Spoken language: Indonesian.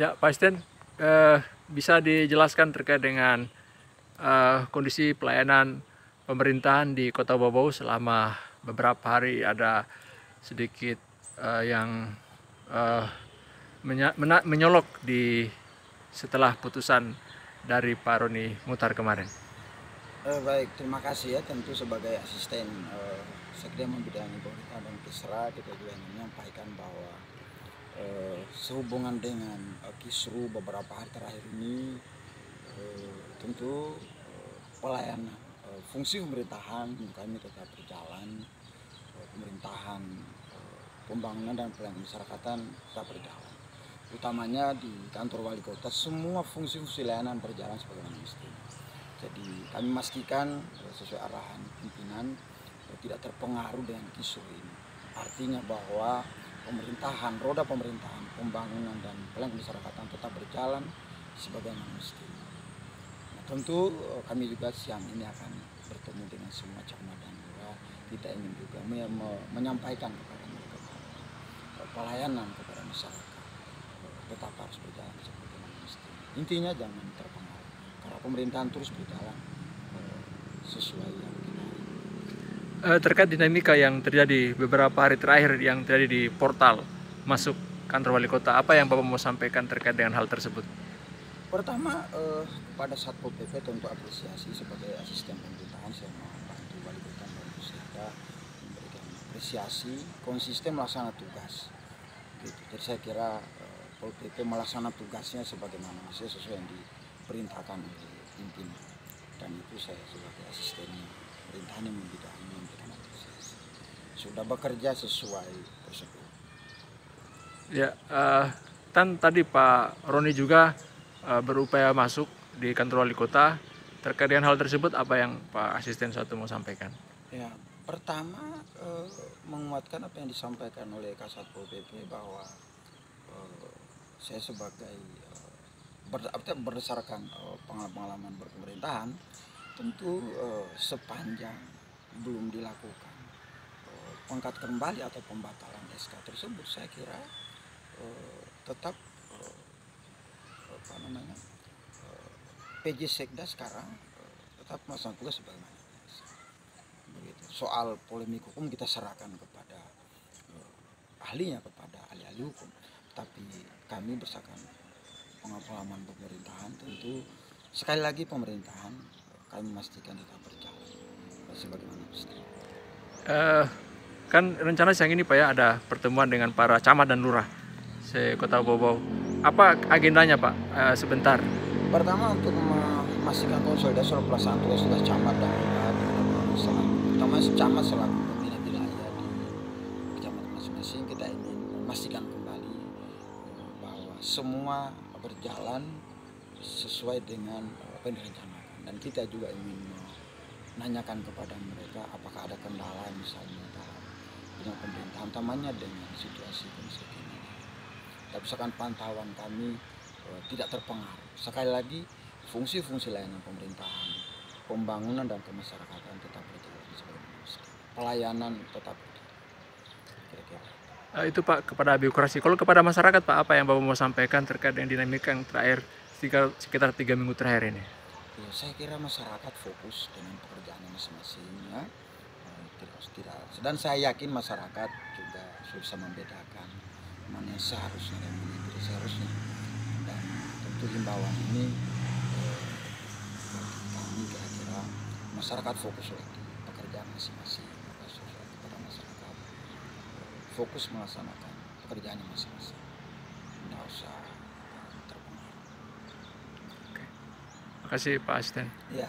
Ya, Pak Asisten, eh, bisa dijelaskan terkait dengan eh, kondisi pelayanan pemerintahan di Kota Bobau selama beberapa hari ada sedikit eh, yang eh, menyolok di setelah putusan dari Pak Roni Mutar kemarin. Eh, baik, terima kasih ya tentu sebagai asisten eh, Sekda membidangi pemerintah dan Kisra kita juga menyampaikan bahwa eh, sehubungan dengan eh, kisru beberapa hari terakhir ini eh, tentu eh, pelayanan eh, fungsi pemerintahan kami tetap berjalan. Eh, pemerintahan eh, pembangunan dan pelayanan masyarakatan tetap berjalan. Utamanya di kantor wali kota semua fungsi-fungsi layanan berjalan sebagaimana mestinya jadi kami memastikan eh, sesuai arahan pimpinan eh, tidak terpengaruh dengan kisru ini. Artinya bahwa pemerintahan, roda pemerintahan, pembangunan dan pelayanan masyarakatan tetap berjalan sebagaimana mestinya. Nah, tentu eh, kami juga siang ini akan bertemu dengan semua camat dan lurah. Kita ingin juga me- me- menyampaikan kepada mereka eh, pelayanan kepada masyarakat eh, tetap harus berjalan sebagaimana mestinya. Intinya jangan terpengaruh karena pemerintahan terus berjalan sesuai terkait dinamika yang terjadi beberapa hari terakhir yang terjadi di portal masuk kantor wali kota, apa yang Bapak mau sampaikan terkait dengan hal tersebut? Pertama eh, kepada Satpol PP tentu apresiasi sebagai asisten pemerintahan saya mau bantu wali kota Seka memberikan apresiasi konsisten melaksanakan tugas. Gitu. Jadi saya kira eh, PP melaksanakan tugasnya sebagaimana mestinya sesuai yang diperintahkan oleh pimpinan dan itu saya sebagai asisten pemerintahan yang membidangi. Sudah bekerja sesuai prosedur. Ya, eh, kan tadi Pak Roni juga eh, berupaya masuk di kantor wali kota. Terkait dengan hal tersebut, apa yang Pak Asisten satu mau sampaikan? Ya, pertama eh, menguatkan apa yang disampaikan oleh Kasatpol PP bahwa eh, saya sebagai ber- artinya berdasarkan eh, pengalaman berpemerintahan tentu eh, sepanjang belum dilakukan pengangkat kembali atau pembatalan SK tersebut saya kira eh, tetap eh, apa namanya eh, PJ Sekda sekarang eh, tetap melaksanakan tugas sebagaimana. Begitu. Soal polemik hukum kita serahkan kepada eh, ahlinya kepada ahli-ahli hukum. Tapi kami berdasarkan pengalaman pemerintahan tentu sekali lagi pemerintahan eh, kami memastikan tetap berjalan sebagaimana mestinya. Eh, kan rencana siang ini Pak ya ada pertemuan dengan para camat dan lurah se Kota Bobau. Apa agendanya Pak? Eh, sebentar. Pertama untuk memastikan konsolidasi pelaksanaan tugas tugas camat dan lurah terutama camat selaku pembina wilayah di kecamatan masing-masing kita ingin memastikan kembali eh, bahwa semua berjalan sesuai dengan apa yang direncanakan dan kita juga ingin menanyakan kepada mereka apakah ada kendala misalnya utamanya dengan situasi kondisi kini. Tapi misalkan pantauan kami eh, tidak terpengaruh. Sekali lagi fungsi-fungsi layanan pemerintahan, pembangunan dan kemasyarakatan tetap berjalan sebagaimana. Pelayanan tetap. Kira-kira. Eh, itu Pak kepada birokrasi. Kalau kepada masyarakat Pak, apa yang Bapak mau sampaikan terkait dengan dinamika yang terakhir sekitar, sekitar tiga minggu terakhir ini? Ya, saya kira masyarakat fokus dengan pekerjaannya masing-masing ya. Tidak, tidak. Dan saya yakin masyarakat juga bisa membedakan mana yang seharusnya dan mana yang tidak seharusnya. Dan tentu himbauan ini eh, kami kira-kira masyarakat fokus lagi pekerjaan masing-masing kepada masyarakat fokus melaksanakan pekerjaannya masing-masing. Tidak usah terpengaruh. Terima kasih Pak Asisten. Ya,